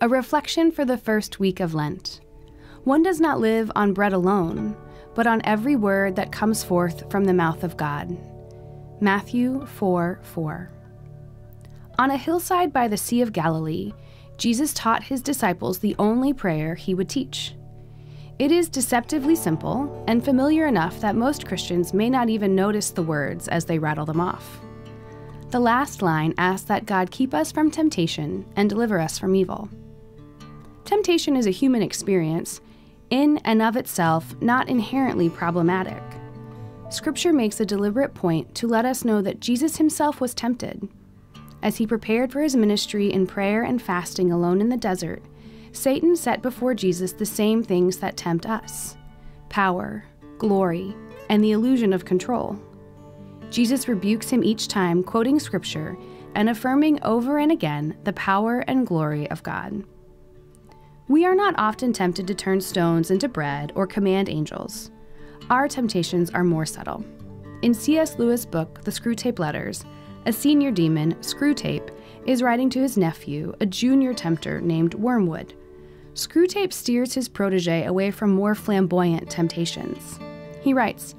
a reflection for the first week of Lent. One does not live on bread alone, but on every word that comes forth from the mouth of God. Matthew 4 4. On a hillside by the Sea of Galilee, Jesus taught his disciples the only prayer he would teach. It is deceptively simple and familiar enough that most Christians may not even notice the words as they rattle them off. The last line asks that God keep us from temptation and deliver us from evil. Temptation is a human experience, in and of itself not inherently problematic. Scripture makes a deliberate point to let us know that Jesus himself was tempted. As he prepared for his ministry in prayer and fasting alone in the desert, Satan set before Jesus the same things that tempt us power, glory, and the illusion of control. Jesus rebukes him each time, quoting scripture and affirming over and again the power and glory of God. We are not often tempted to turn stones into bread or command angels. Our temptations are more subtle. In C.S. Lewis' book, The Screwtape Letters, a senior demon, Screwtape, is writing to his nephew, a junior tempter named Wormwood. Screwtape steers his protege away from more flamboyant temptations. He writes,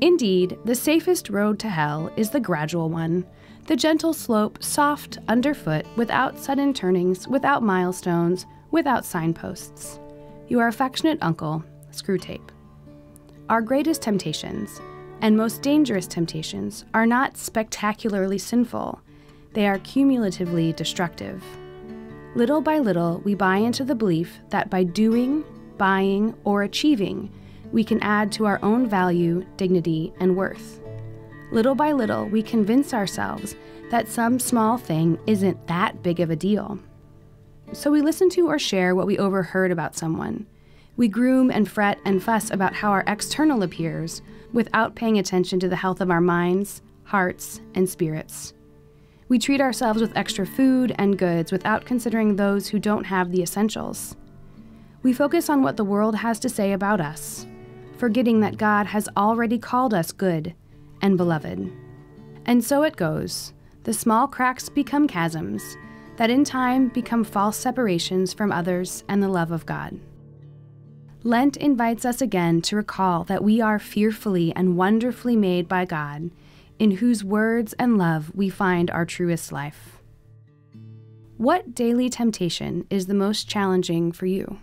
Indeed, the safest road to hell is the gradual one, the gentle slope, soft underfoot, without sudden turnings, without milestones, without signposts. Your affectionate uncle, Screwtape. Our greatest temptations, and most dangerous temptations, are not spectacularly sinful, they are cumulatively destructive. Little by little, we buy into the belief that by doing, buying, or achieving, we can add to our own value, dignity, and worth. Little by little, we convince ourselves that some small thing isn't that big of a deal. So we listen to or share what we overheard about someone. We groom and fret and fuss about how our external appears without paying attention to the health of our minds, hearts, and spirits. We treat ourselves with extra food and goods without considering those who don't have the essentials. We focus on what the world has to say about us, forgetting that God has already called us good and beloved. And so it goes. The small cracks become chasms, that in time become false separations from others and the love of God. Lent invites us again to recall that we are fearfully and wonderfully made by God, in whose words and love we find our truest life. What daily temptation is the most challenging for you?